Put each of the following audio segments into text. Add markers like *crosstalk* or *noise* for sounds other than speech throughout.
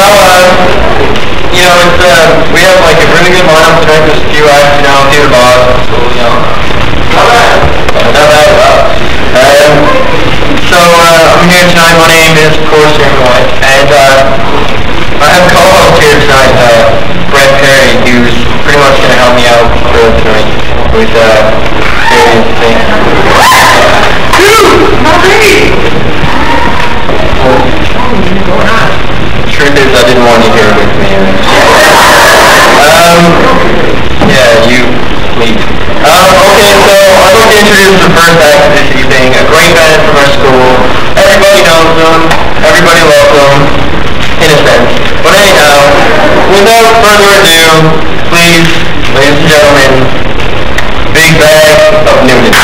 Well, uh, you know, it's, uh, we have like a really good lineup tonight, there's a few acts, you know, Peter Bob, so, you know. Not bad. Not bad, wow. Um, so, uh, I'm here tonight, my name is, of course, Aaron White, and, uh, I have co-host here tonight, uh, Brett Perry, who's pretty much gonna help me out for tonight with, uh, various things. Dude, not me! Truth is, I didn't want you here with me. Um, yeah, you, please. Um, okay, so I'd like to introduce the first act of this evening, a great band from our school. Everybody knows them, everybody loves them, in a sense. But anyhow, without further ado, please, ladies and gentlemen, Big Bag of Newton.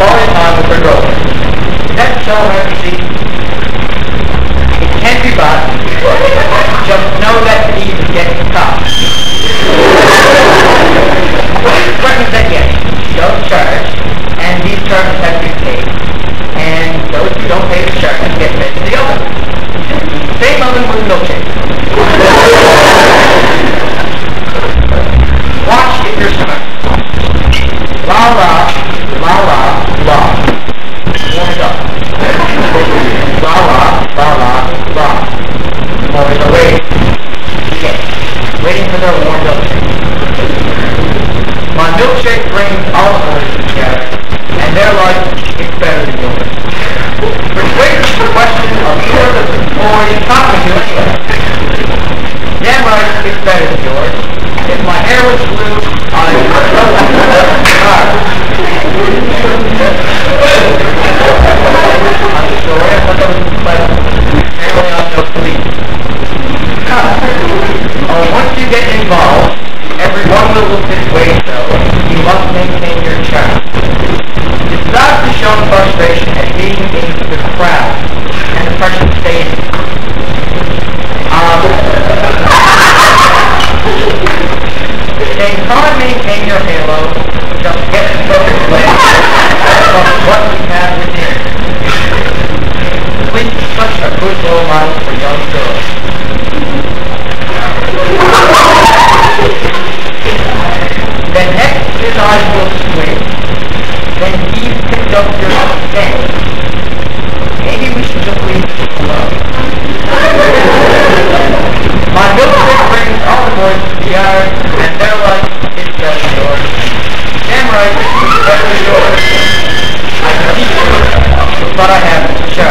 Some quality time with girlfriend. Is that so, Nancy? It can be bought. Just know that is getting tough. Threatens that yes, does charge, and these charges have to be paid. And those who don't pay the charges get fed to the oven. Same oven with milkshake. Watch if you're smart. La la, la la, la. Warm it up. La la, la la, la. Boys are waiting. Yes, waiting for their warm milkshake. My milkshake brings all the boys together, and their life is better than yours. Which raises the question of who are the boys talking to anyway? Damn right, it's better than yours. If my hair was blue, I'd... Oh, sorry, I. Apparently I'm. Oh, once you get involved, everyone will look this way, so you must maintain your charm. Not to show frustration at being in the crowd, and the person staying. Um, calm and maintain your halo, just get the focus away from what we have within. Please be such a good role model for young girls. Then next his eyes will Then he picked up your stand. Maybe we should just leave it alone. My milkshake brings all the boys to the yard, and life is better than yours. Damn right, it's better yours. I can teach you, but I haven't. So,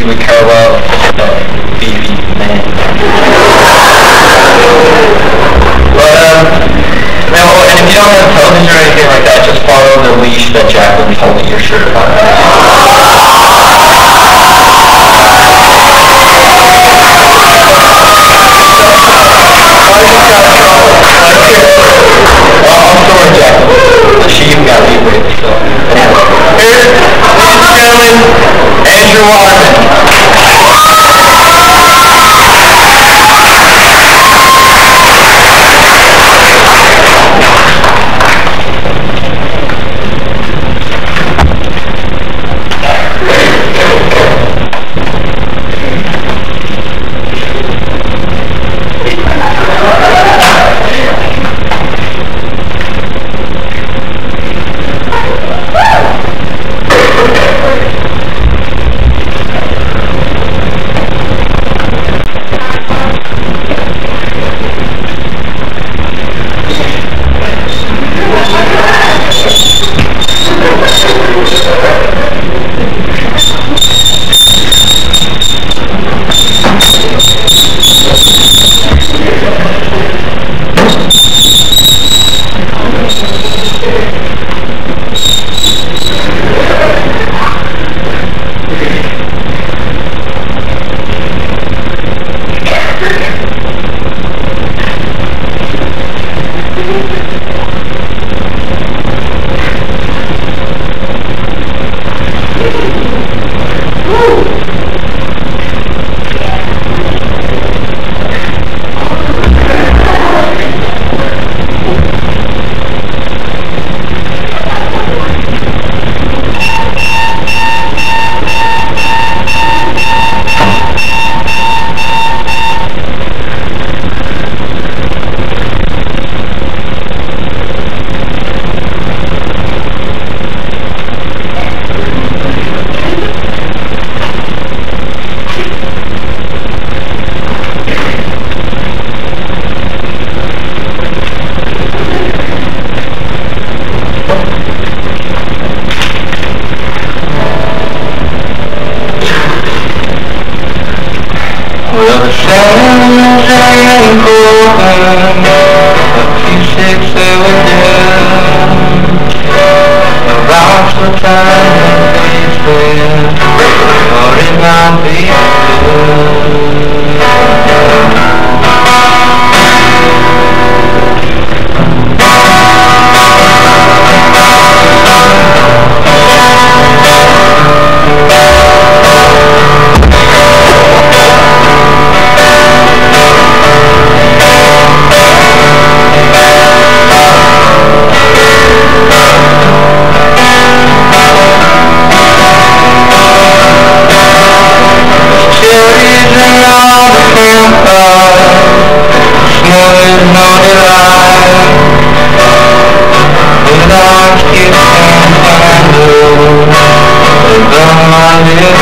you would care about baby man. But, um, now, and if you don't have television or anything like that, just follow the leash that Jacqueline's holding your shirt on. rojas burn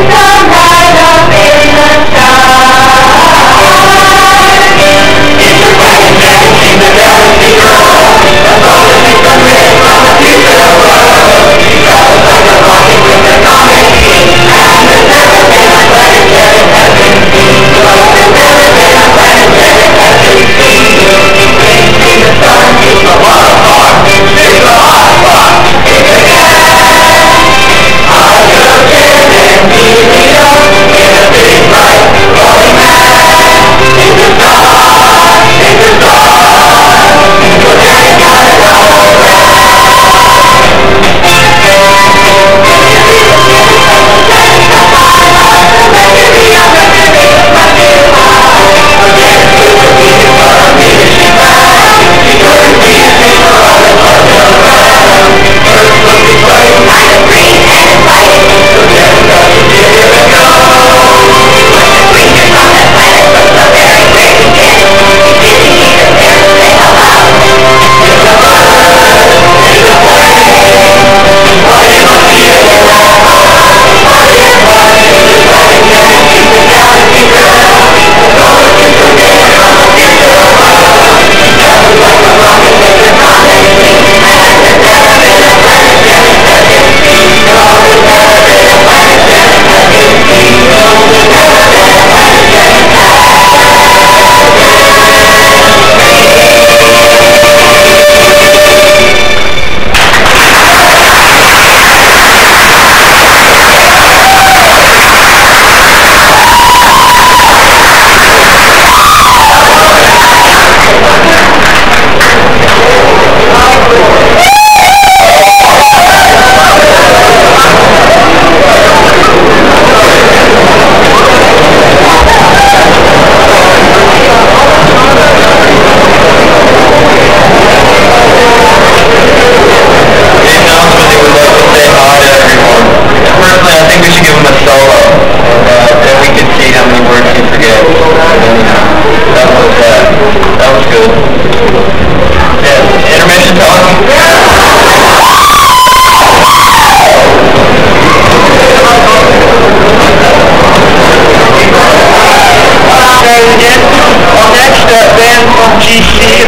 GC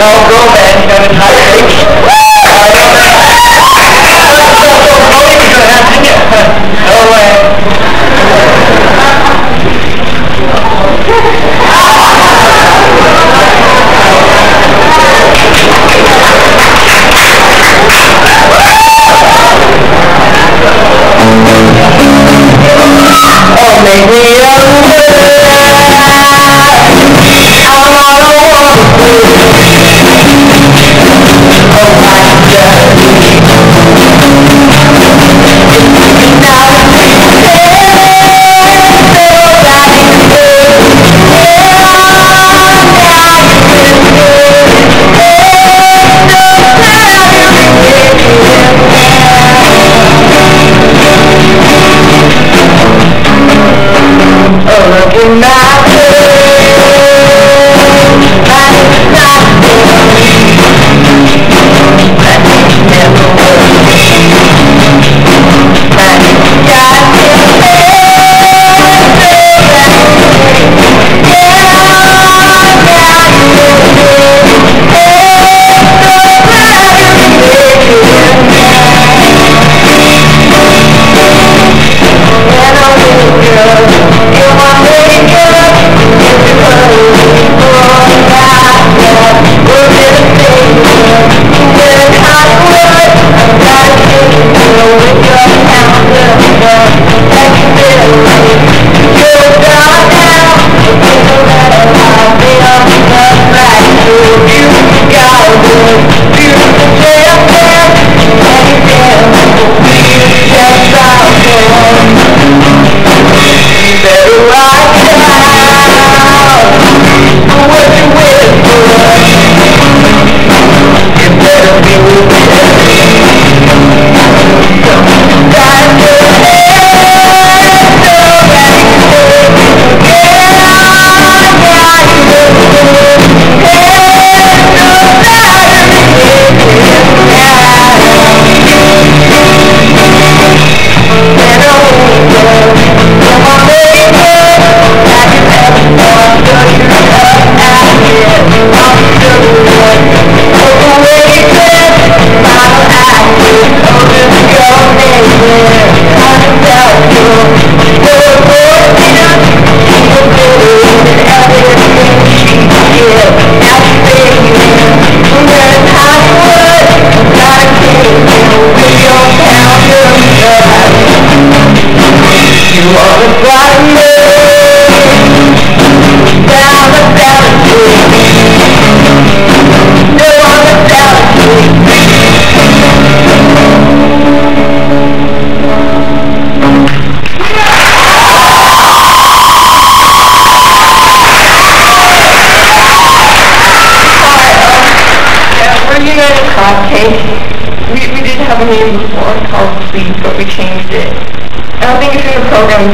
and I'll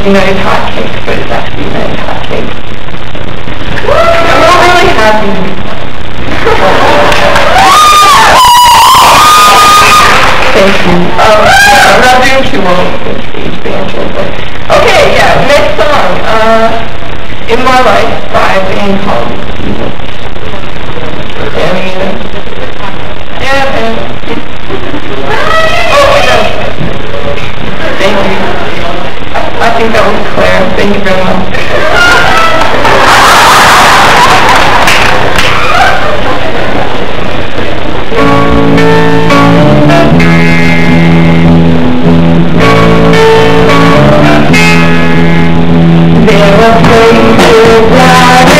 United Hotcakes, but it's actually United Hotcakes. I'm not really happy. Thank you. Um, I'm not doing too well with stage banter, but... Okay, yeah, next song. Uh, In My Life by a band I think that was clear. Thank you very much. There are places I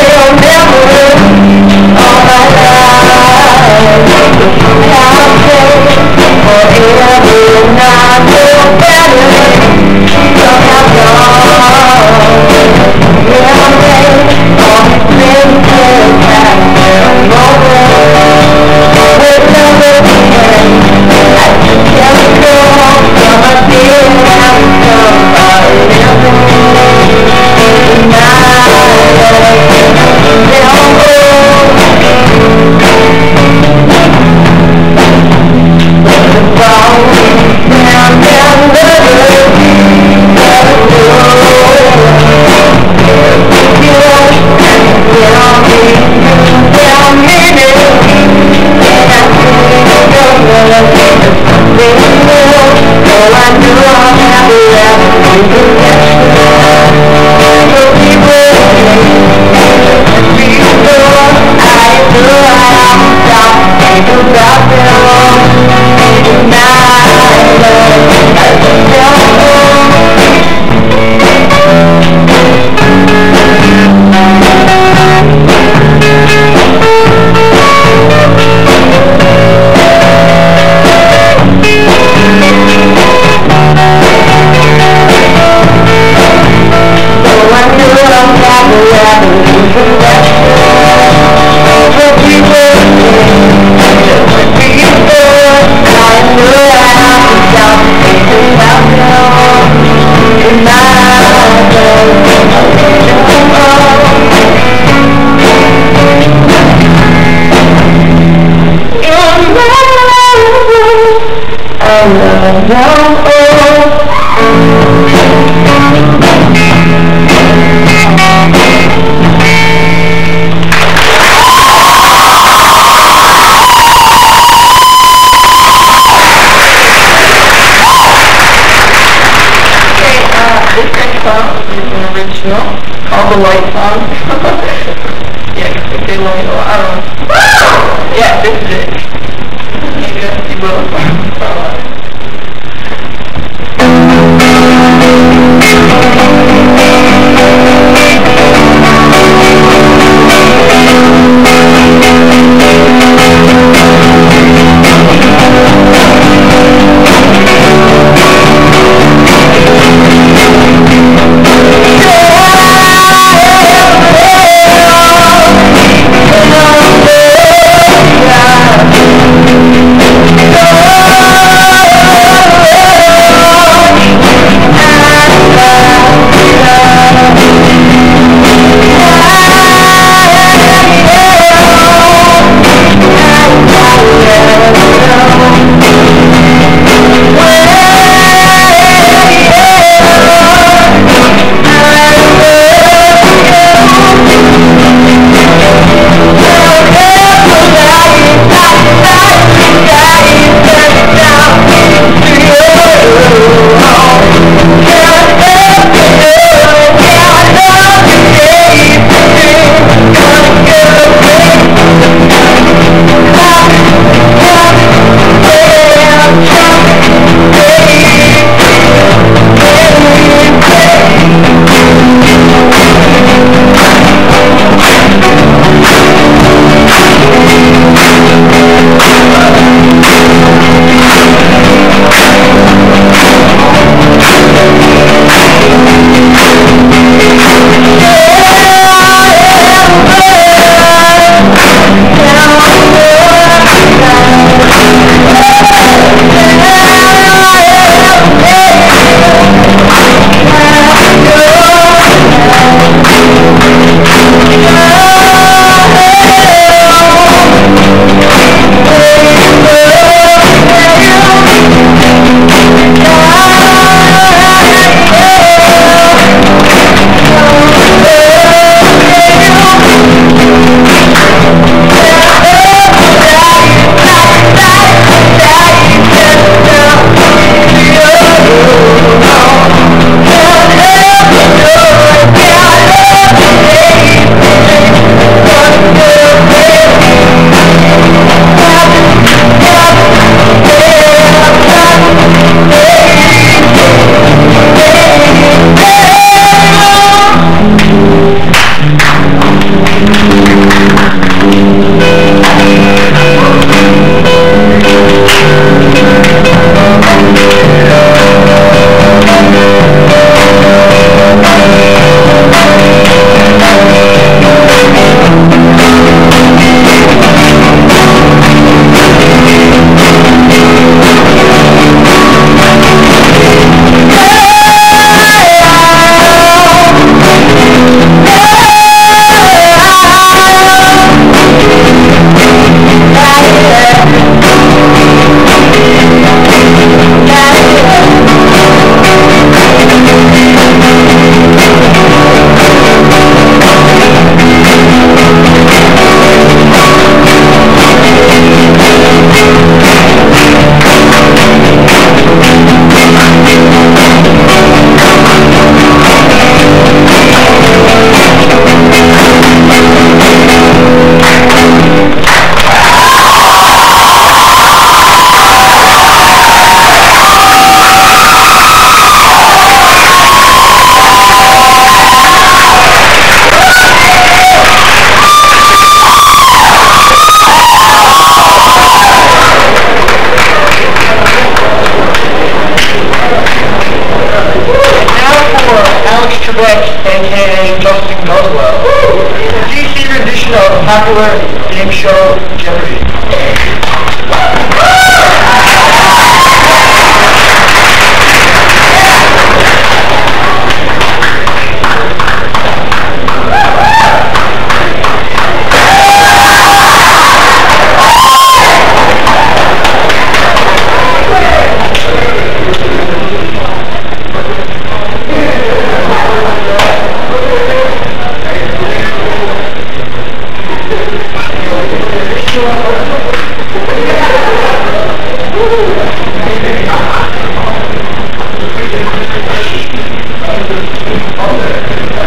Thank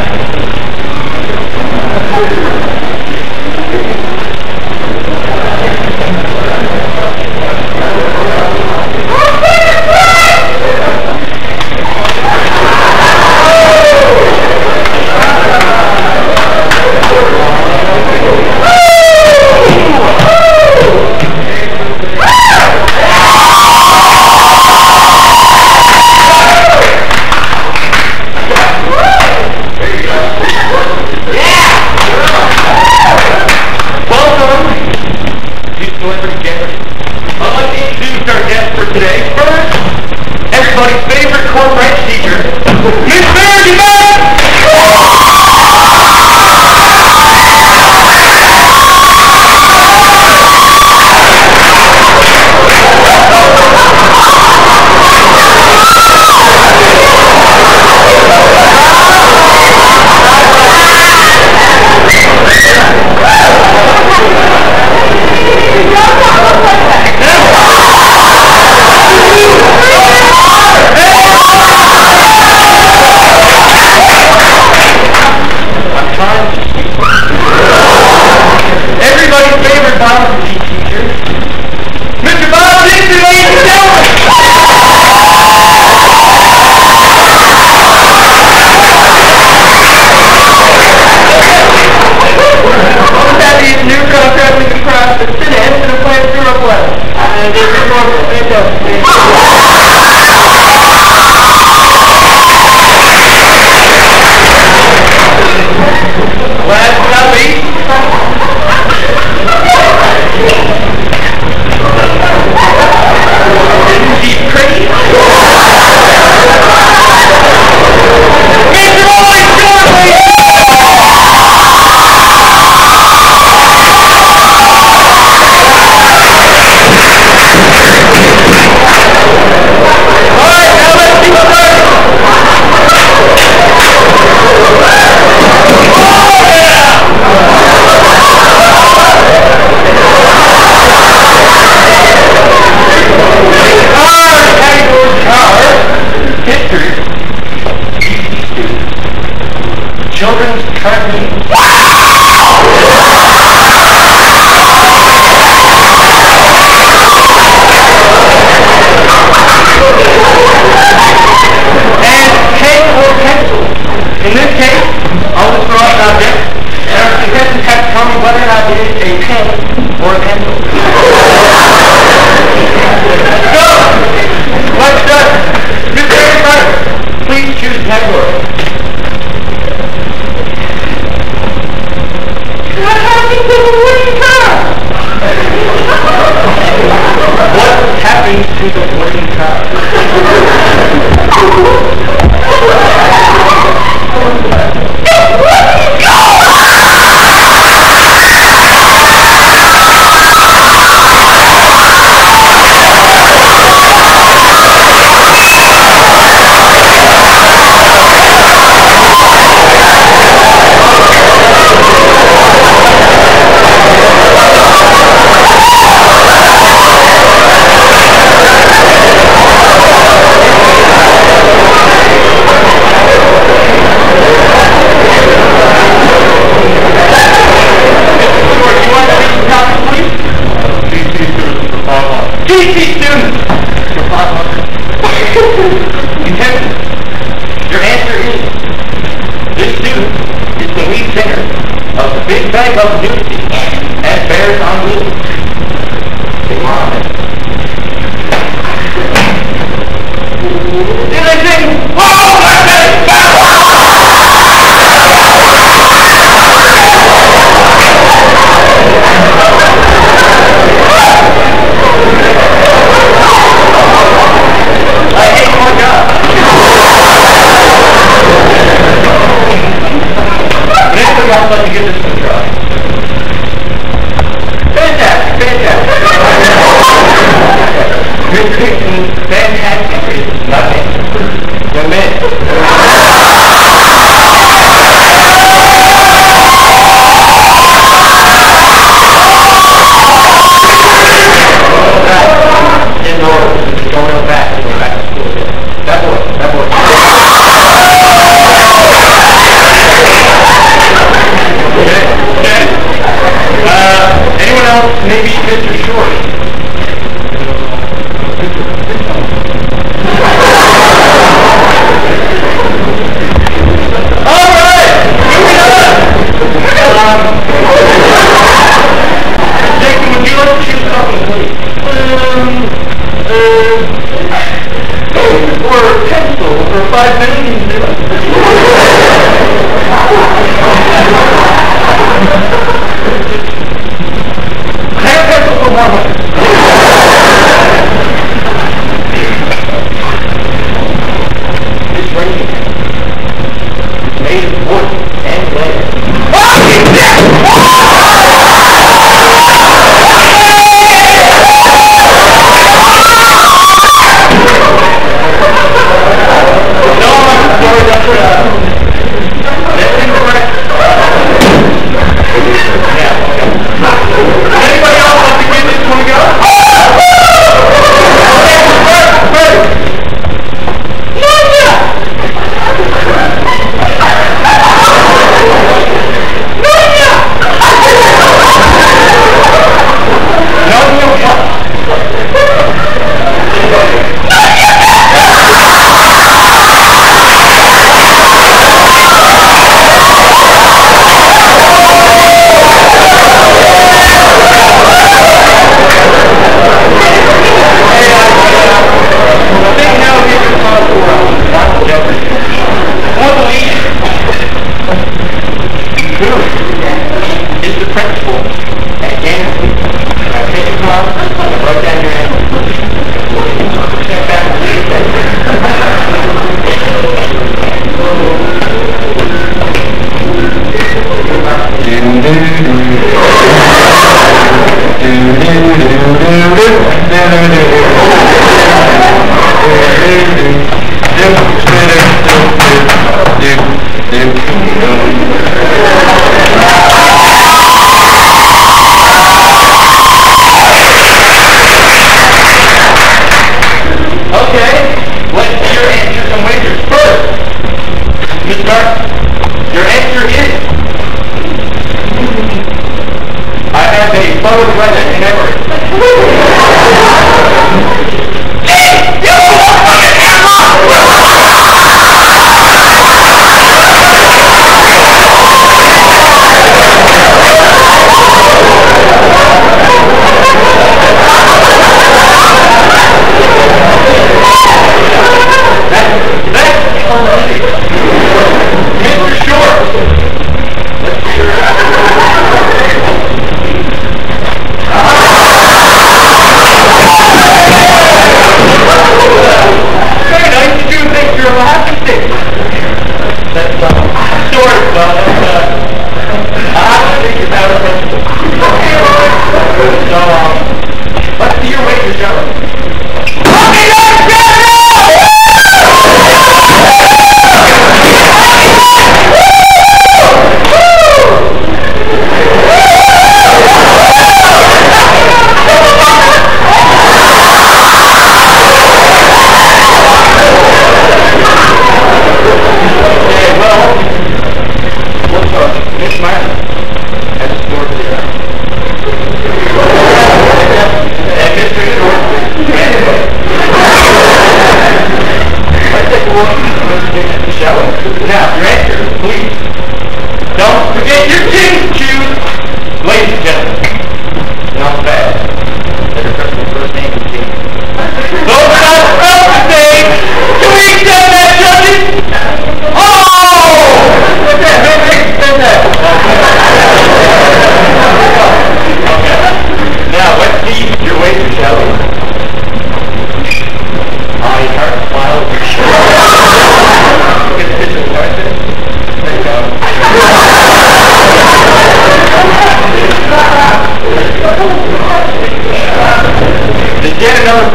you.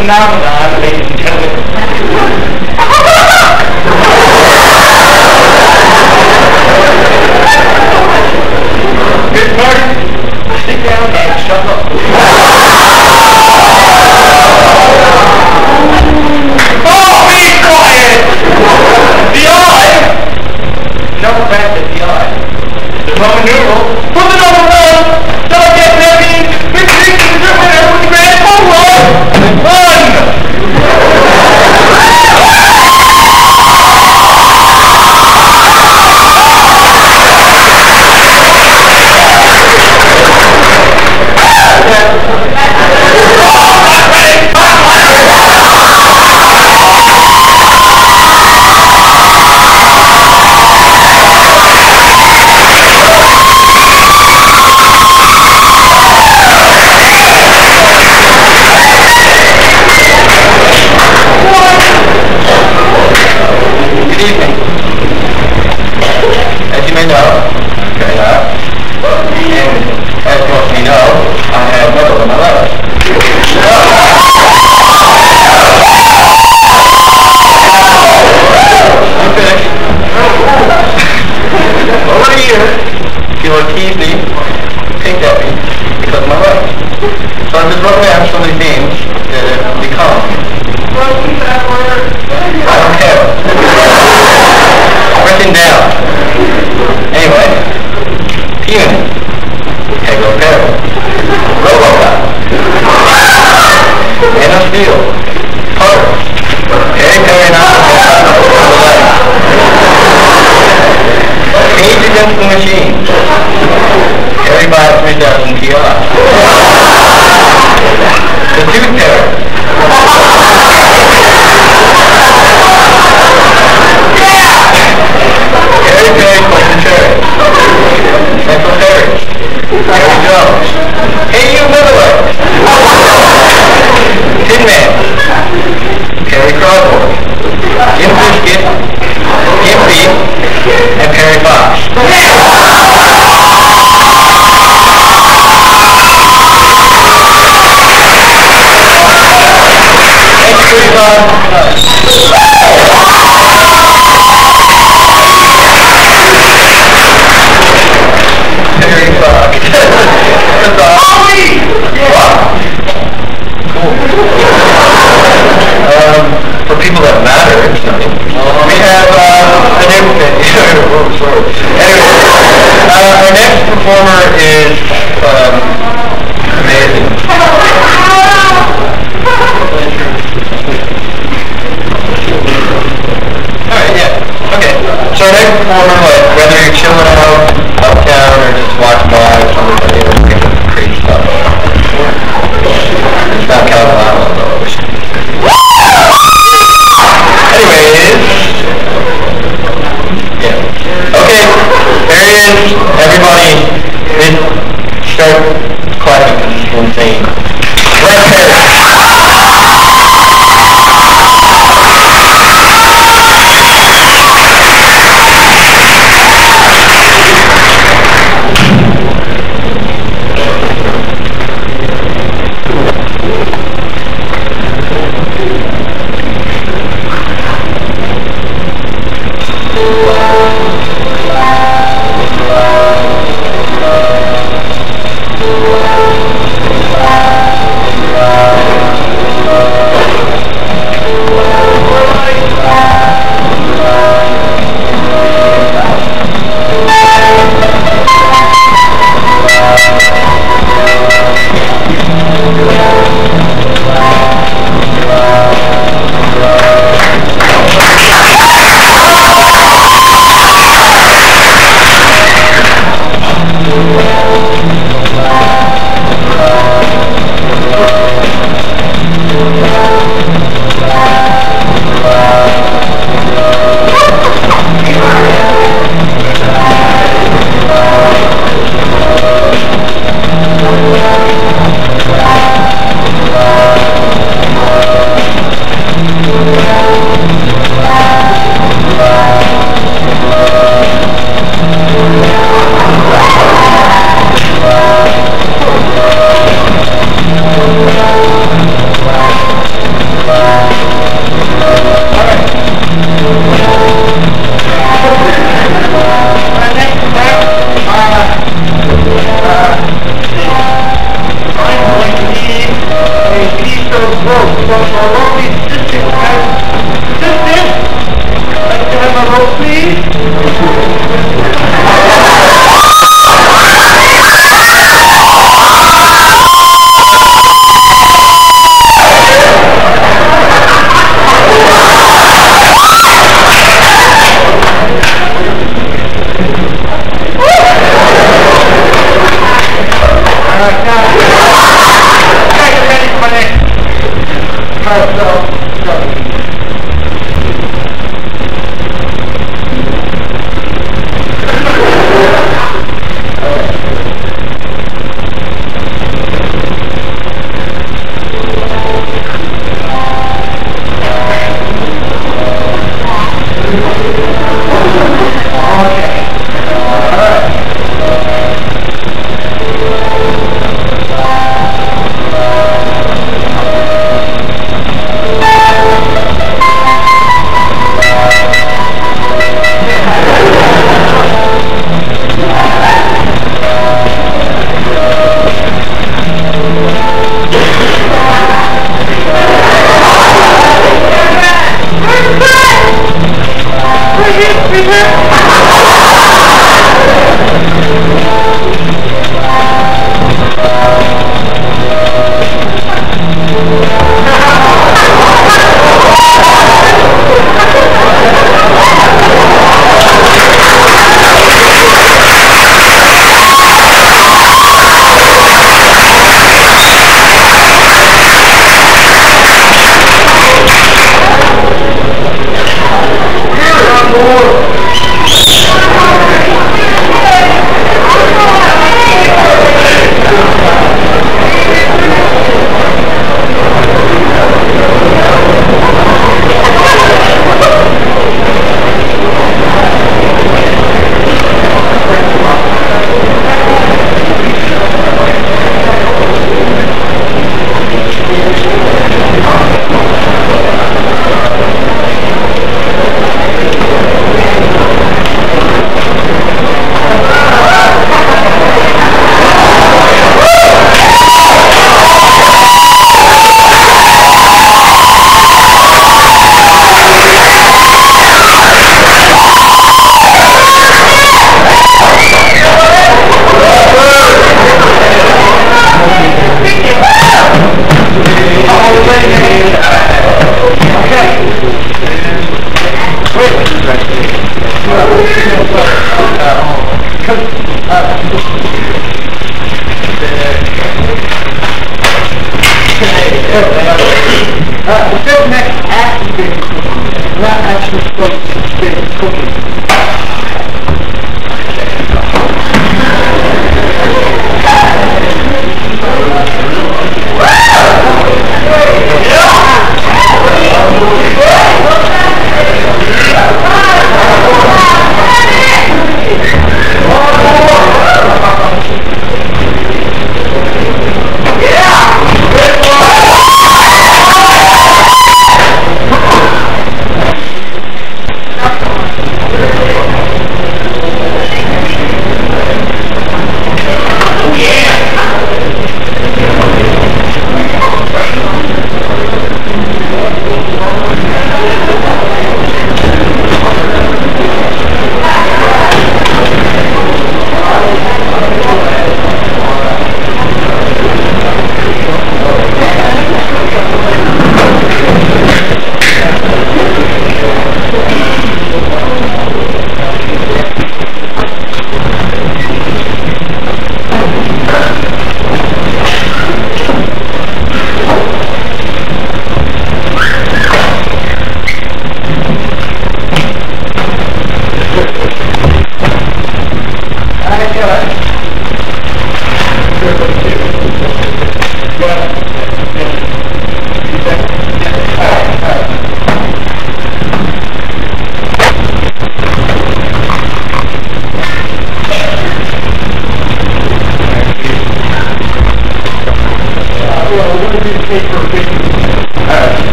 Phenomenon, Thanks,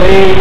of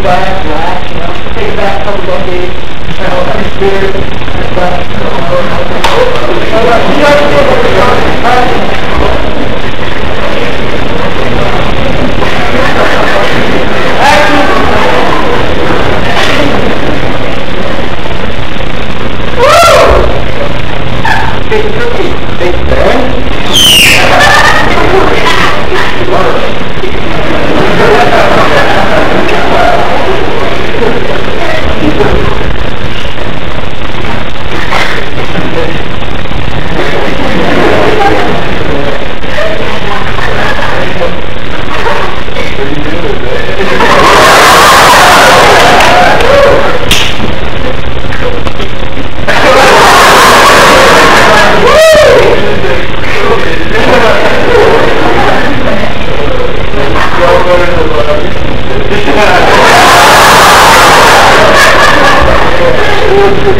Спасибо.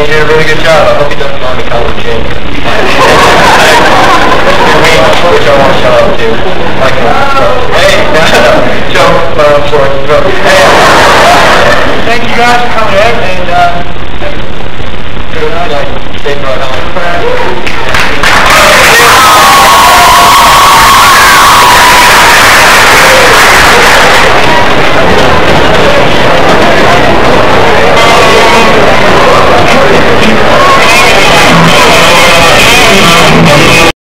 Took on and he did a really good job. I hope he doesn't mind me calling Jim. Which I want to shout out to. Like, hey, *laughs* Joe, uh,